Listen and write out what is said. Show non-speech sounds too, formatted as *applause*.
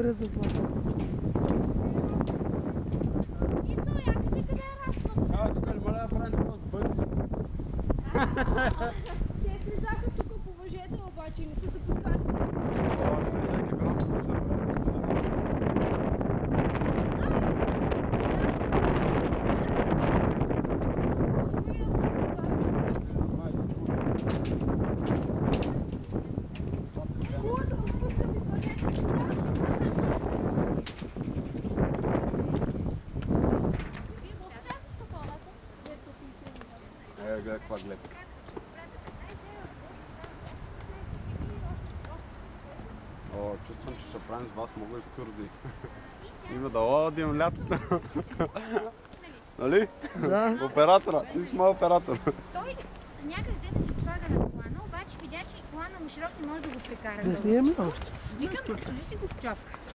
Благодаря за това. Ицо, я кажи къде е. А, тук не бъде да правим това с бъди. *laughs* Те слизаха тук по въжета, обаче не са се пускали. Е, гледай каква гледка. О, чувствам, че ще правим с вас много екскурзии. Има да одим лятото. нали? Да. Оператора. Ти си моят оператор. Той някак взе да си слага на колана, обаче видя, че колана му широк не може да го прекара. Да снимаме още. Викам, сложи си го в чоп.